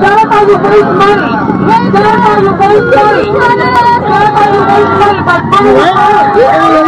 Jangan you waste. Jangan you waste. Jangan you waste Jangan by